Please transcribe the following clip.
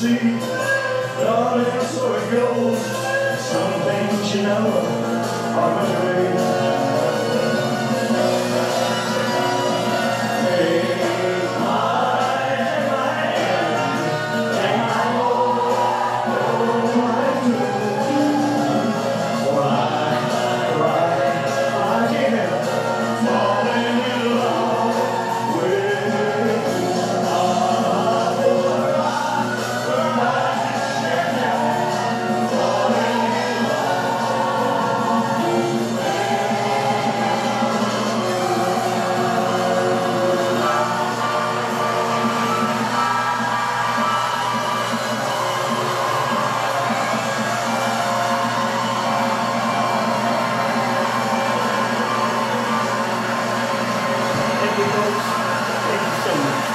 Darling, so it goes. Some things you know are meant to be. Deus. Eles são